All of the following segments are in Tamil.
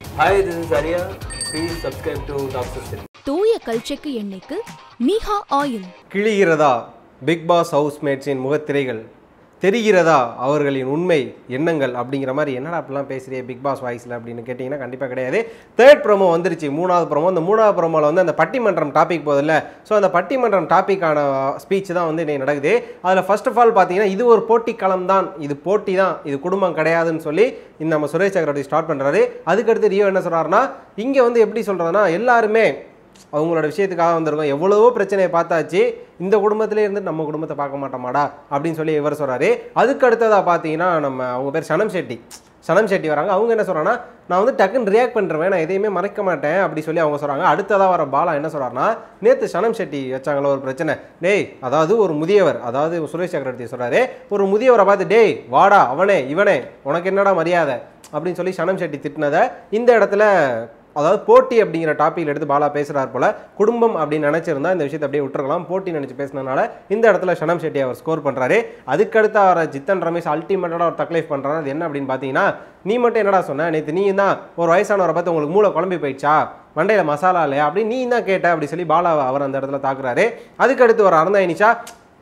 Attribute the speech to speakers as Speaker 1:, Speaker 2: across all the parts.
Speaker 1: Hi, this is Arya. Please subscribe to Doctor City.
Speaker 2: தூய கல்ச்செக்கு எண்ணெய்க்கு மீஹா ஆயில்
Speaker 3: கிழிகிறதா பிக் பாஸ் ஹவுஸ்மேட்ஸின் முகத்திரைகள் தெரிகிறதா அவர்களின் உண்மை எண்ணங்கள் அப்படிங்கிற மாதிரி என்னடா அப்படிலாம் பேசுறியே பிக் பாஸ் வாய்ஸில் அப்படின்னு கேட்டிங்கன்னா கண்டிப்பாக கிடையாது. தேர்ட் ப்ரோமோ வந்துருச்சு மூணாவது ப்ரோமோ அந்த மூணாவது ப்ரோமோவில் வந்து அந்த பட்டிமன்றம் டாபிக் போதில்ல ஸோ அந்த பட்டிமன்றம் டாப்பிக்கான ஸ்பீச் தான் வந்து இன்னைக்கு நடக்குது. அதில் ஃபர்ஸ்ட் ஆஃப் ஆல் பார்த்தீங்கன்னா இது ஒரு போட்டி களம் தான் இது போட்டி தான். இது குடும்பம் கிடையாதுன்னு சொல்லி இந்த நம்ம சுரேஷ் சக்கரவர்த்தி ஸ்டார்ட் பண்ணுறாரு அதுக்கடுத்து ரியோ என்ன சொல்கிறாருன்னா இங்கே வந்து எப்படி சொல்கிறதுனா எல்லாருமே அவங்களோட விஷயத்துக்காக வந்திருக்கோம். எவ்வளவோ பிரச்சனையை பார்த்தாச்சு. இந்த குடும்பத்திலே இருந்து நம்ம குடும்பத்தை பார்க்க மாட்டோமாடா? அப்படின்னு சொல்லி இவர் சொல்கிறாரு அதுக்கு அடுத்ததாக பார்த்தீங்கன்னா நம்ம அவங்க பேர் சனம் செட்டி சனம் செட்டி வராங்க. அவங்க என்ன சொல்கிறாங்கன்னா நான் வந்து டக்குன்னு ரியாக்ட் பண்ணுறேன் நான் எதையுமே மறைக்க மாட்டேன் அப்படி சொல்லி அவங்க சொல்கிறாங்க அடுத்ததாக வர பாலா என்ன சொல்கிறாருன்னா நேற்று சனம் செட்டி வச்சாங்களோ ஒரு பிரச்சனை. டேய் அதாவது ஒரு முதியவர் அதாவது சுரேஷ் சக்கரவர்த்தி சொல்கிறாரு ஒரு முதியவரை பார்த்து டேய் வாடா அவனே இவனே உனக்கு என்னடா மரியாதை? அப்படின்னு சொல்லி சனம் செட்டி திட்டினதை இந்த இடத்துல அதாவது போட்டி அப்படிங்கிற டாப்பிக்கில் எடுத்து பாலா பேசுகிறார் போல குடும்பம் அப்படின்னு நினைச்சிருந்தா இந்த விஷயத்தை அப்படியே விட்டுருக்கலாம் போட்டி நினச்சி பேசினதுனால இந்த இடத்துல ஷனம் ஷெட்டி அவர் ஸ்கோர் பண்ணுறாரு அதுக்கடுத்து அவரை ஜித்தன் ரமேஷ் அல்டிமேட்டாக அவர் தக்லைஃப் பண்ணுறாரு அது என்ன அப்படின்னு பார்த்தீங்கன்னா நீ மட்டும் என்னடா சொன்ன? நேற்று நீ தான் ஒரு வயசானவரை பார்த்து உங்களுக்கு மூளை குழம்பி போயிடுச்சா? மண்டையில் மசாலா இல்லையா? அப்படின்னு நீ தான் கேட்ட அப்படி சொல்லி பாலா அவர் அந்த இடத்துல தாக்குறாரு. அதுக்கடுத்து ஒரு அறந்தாயினிச்சா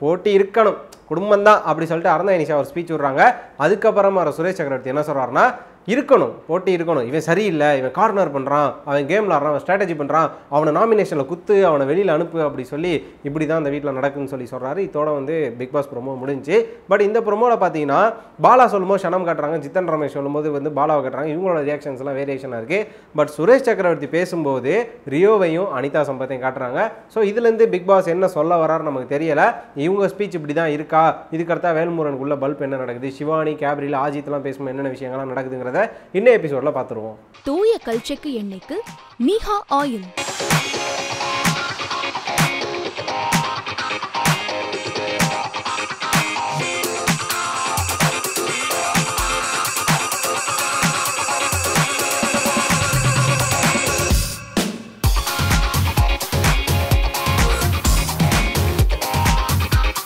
Speaker 3: போட்டி இருக்கணும். குடும்பம் தான் அப்படி சொல்லிட்டு அறந்தாயினிச்சா இனிஷா ஒரு ஸ்பீச் விடுறாங்க. அதுக்கப்புறமா அவர் சுரேஷ் சக்கரவர்த்தி என்ன சொல்கிறாருன்னா இருக்கணும் போட்டி இருக்கணும். இவன் சரியில்லை இவன் கார்னர் பண்ணுறான் அவன் கேம் விளாட்றான் அவன் ஸ்ட்ராட்டஜி பண்ணுறான் அவனை நாமினேஷனில் குத்து அவனை வெளியில் அனுப்பு அப்படி சொல்லி இப்படி தான் அந்த வீட்டில் நடக்குன்னு சொல்லி சொல்கிறாரு இதோட வந்து பிக் பாஸ் ப்ரோமோ முடிஞ்சு. பட் இந்த ப்ரோமோவில் பார்த்தீங்கன்னா பாலா சொல்லும்போது சனம் காட்டுறாங்க ஜித்தன் ரமேஷ் சொல்லும்போது வந்து பாலாவை காட்டுறாங்க. இவங்களோட ரியாக்ஷன்ஸ்லாம் வேரியேஷனாக இருக்குது பட் சுரேஷ் சக்கரவர்த்தி பேசும்போது ரியோவையும் அனிதா சம்பத்தையும் காட்டுறாங்க. ஸோ இதுலேருந்து பிக் பாஸ் என்ன சொல்ல வராரு நமக்கு தெரியலை. இவங்க ஸ்பீச் இப்படி தான் இருக்கா இதுக்கடுத்தா வேல்முருகனுக்குள்ள பல்ப் என்ன நடக்குது? சிவானி கேப்ரியில் ஆஜித்லாம் பேசும்போது என்னென்ன விஷயங்கள்லாம் நடக்குதுங்கிறத இன்னும் எபிசோடில் பார்த்துருவோம்.
Speaker 2: தூய கல்ச்செக்கு எண்ணெய்க்கு மீஹா ஆயில்.